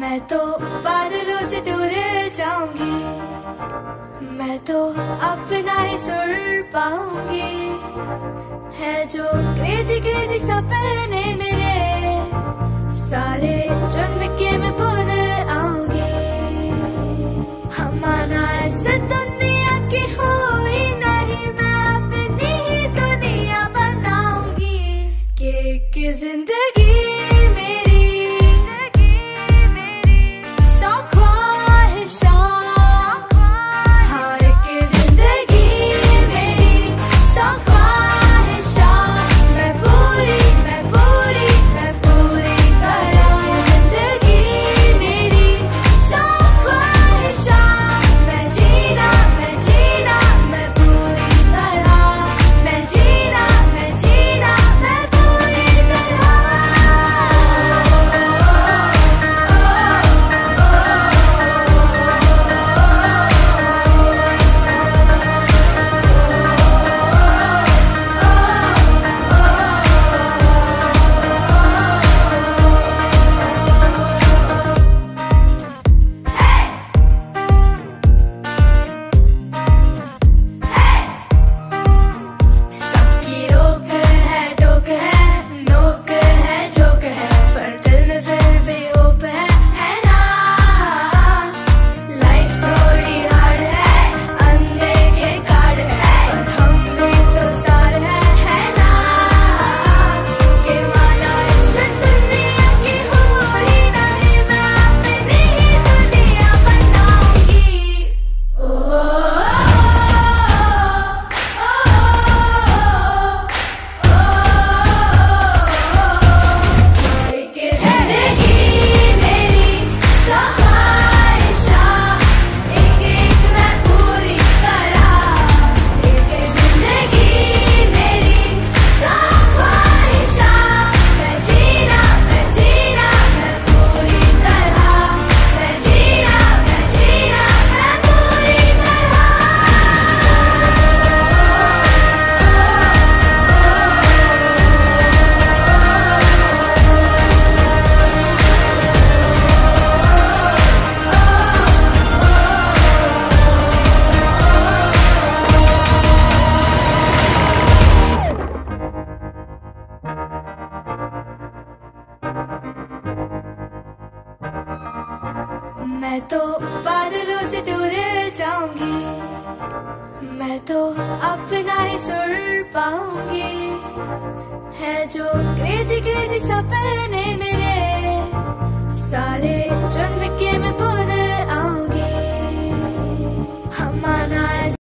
मैं तो बादलों से दूर जाऊँगी। मैं तो अपना ही सुर पाऊँगी। है जो क्रेजी क्रेजी सपने मेरे सारे चुन के मैं भूल आऊँगी। हमारा ऐसे दुनिया की हुई नहीं मैं अपनी ही दुनिया बनाऊँगी। के, के ज़िंदगी मैं तो बादलों से दूर जाऊँगी। मैं तो अपना ही सुर पाऊँगी। है जो क्रेजी क्रेजी सपने